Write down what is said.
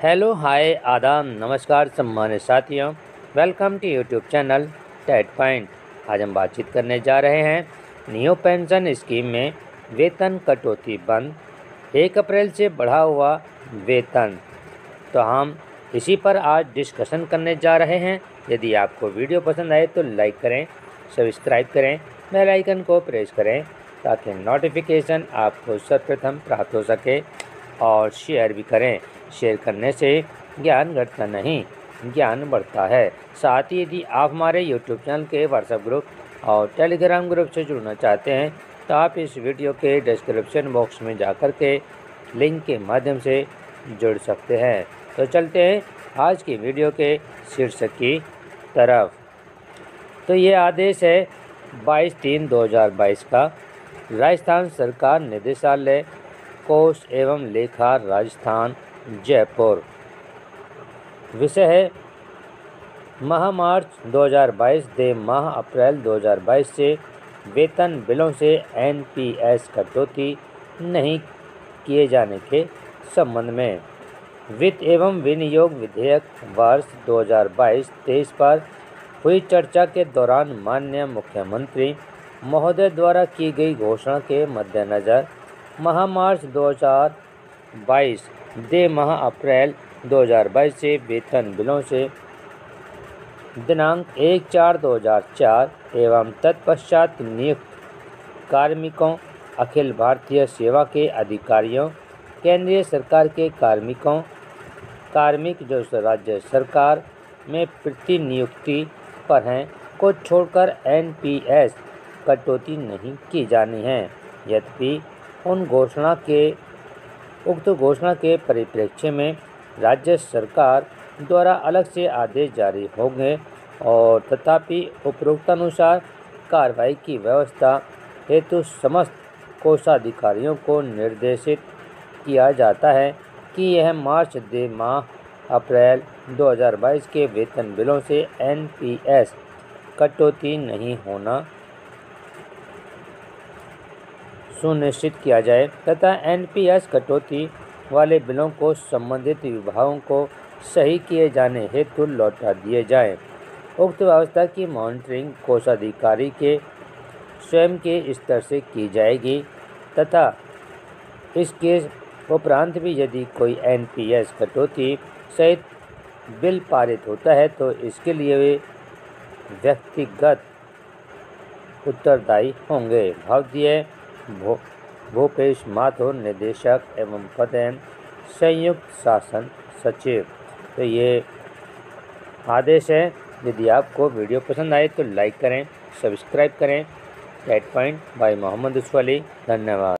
Hello hi आदाब नमस्कार सम्मानित साथियों. Welcome to YouTube channel TET point आज हम बातचीत करने जा रहे हैं न्यू पेंशन स्कीम में वेतन कटौती बंद, एक अप्रैल से बढ़ा हुआ वेतन। तो हम इसी पर आज डिस्कशन करने जा रहे हैं। यदि आपको वीडियो पसंद आए तो लाइक करें सब्सक्राइब करें बेल आइकन को प्रेस करें, ताकि नोटिफिकेशन आपको सर्वप्रथम प्राप्त हो सके और शेयर भी करें। शेयर करने से ज्ञान घटता नहीं, ज्ञान बढ़ता है। साथ ही यदि आप हमारे यूट्यूब चैनल के व्हाट्सएप ग्रुप और टेलीग्राम ग्रुप से जुड़ना चाहते हैं तो आप इस वीडियो के डिस्क्रिप्शन बॉक्स में जाकर के लिंक के माध्यम से जुड़ सकते हैं। तो चलते हैं आज की वीडियो के शीर्षक की तरफ़। तो ये आदेश है बाईस तीन दो हज़ार बाईस का। राजस्थान सरकार निदेशालय, कोष एवं लेखा राजस्थान जयपुर। विषय है माह मार्च 2022 दे माह अप्रैल 2022 से वेतन बिलों से एनपीएस कटौती नहीं किए जाने के संबंध में। वित्त एवं विनियोग विधेयक वर्ष 2022-23 पर हुई चर्चा के दौरान माननीय मुख्यमंत्री महोदय द्वारा की गई घोषणा के मद्देनज़र माह मार्च 2022 दे माह अप्रैल 2022 से वेतन बिलों से। दिनांक एक चार दो हज़ार चार एवं तत्पश्चात नियुक्त कार्मिकों, अखिल भारतीय सेवा के अधिकारियों, केंद्रीय सरकार के कार्मिकों, कार्मिक जो राज्य सरकार में प्रतिनियुक्ति पर हैं, को छोड़कर एनपीएस कटौती नहीं की जानी है। यद्यपि उन घोषणा के उक्त घोषणा के परिप्रेक्ष्य में राज्य सरकार द्वारा अलग से आदेश जारी होंगे और तथापि उपरोक्तानुसार कार्रवाई की व्यवस्था हेतु समस्त कोषाधिकारियों को निर्देशित किया जाता है कि यह मार्च, दे माह, अप्रैल 2022 के वेतन बिलों से एनपीएस कटौती नहीं होना सुनिश्चित किया जाए तथा एनपीएस कटौती वाले बिलों को संबंधित विभागों को सही किए जाने हेतु लौटा दिए जाए। उक्त व्यवस्था की मॉनिटरिंग कोषाधिकारी के स्वयं के स्तर से की जाएगी तथा इसके उपरांत भी यदि कोई एनपीएस कटौती सहित बिल पारित होता है तो इसके लिए वे व्यक्तिगत उत्तरदायी होंगे। दिए भो, भूपेश माथुर, निदेशक एवं पदेन, संयुक्त शासन सचिव। तो ये आदेश है। यदि आपको वीडियो पसंद आए तो लाइक करें, सब्सक्राइब करें। एट पॉइंट बाय मोहम्मद उसवाली धन्यवाद।